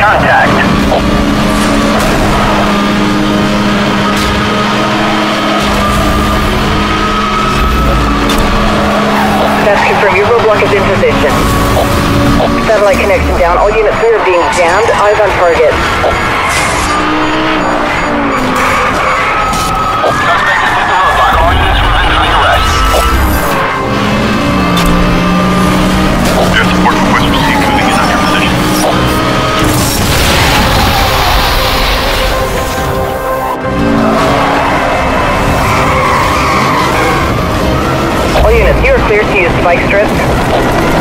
Contact. That's confirmed. Your roadblock is in position. Satellite connection down. All units are being jammed. Eyes on target. Units, you are clear to use spike strips.